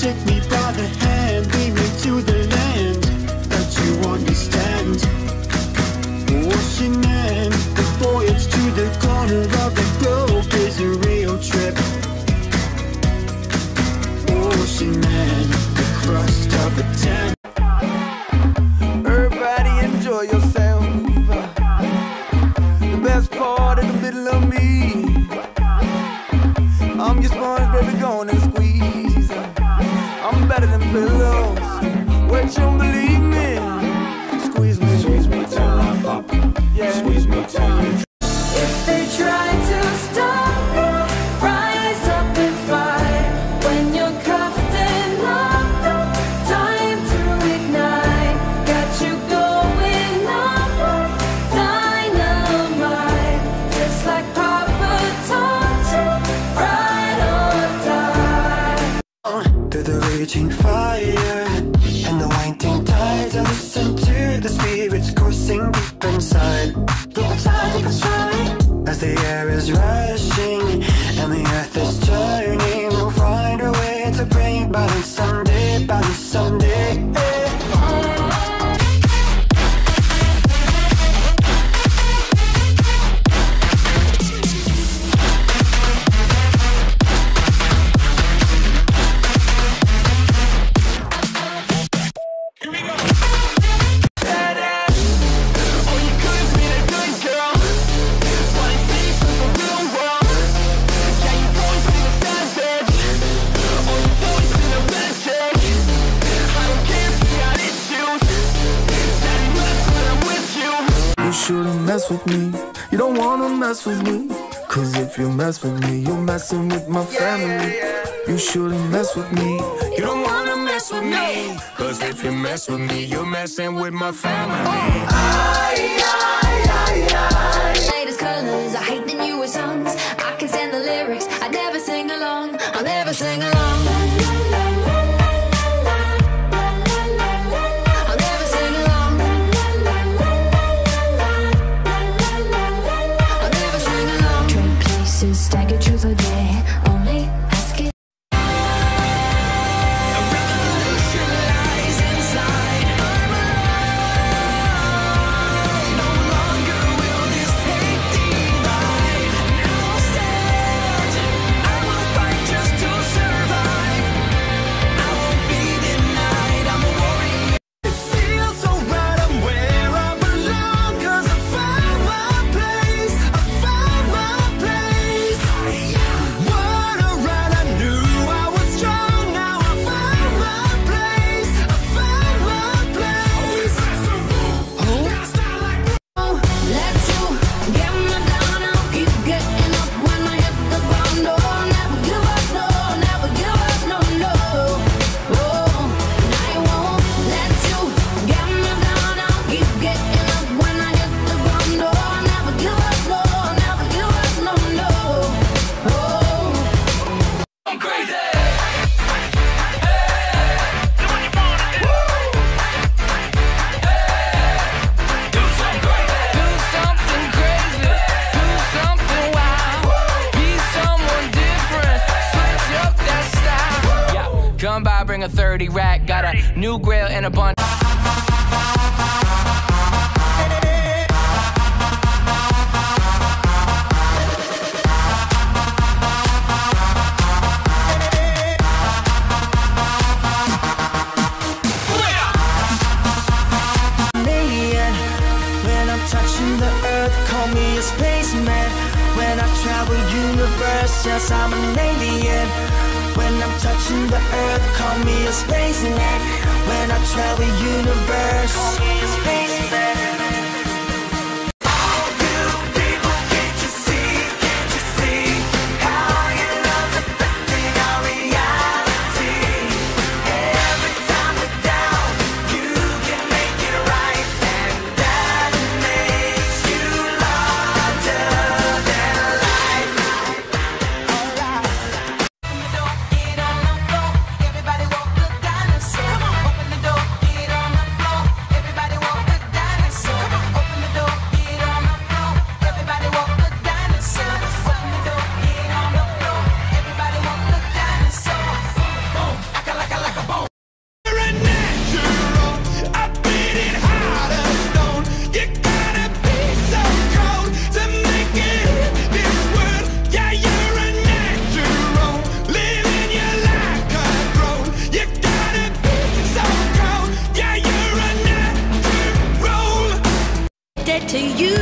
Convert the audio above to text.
Take me by the hand, lead me to the land that you understand. Ocean end, the voyage to the corner of the globe is a real trip. Ocean end, the crust of a ten. Everybody enjoy yourself. The best part in the middle of me. Raging fire and the winding tides. I listen to the spirits coursing deep inside. Look inside, look inside. As the air is rushing and the earth is turning, we'll find a way to bring balance someday, balance someday. Mess with me. You don't wanna mess with me. Cause if you mess with me, you're messing with my family. You shouldn't mess with me. You don't wanna mess with me. Cause if you mess with me, you're messing with my family. I, I, I, I. Light latest colors. I hate the newer songs. I can stand the lyrics. I never sing along. I'll never sing along. Bring a 30 rack, got a new grill and a bunch. alien. When I'm touching the earth, call me a spaceman. When I travel universe, yes, I'm an alien. When I'm touching the earth, call me a space spaceman. When I travel the universe, call me a spaceman.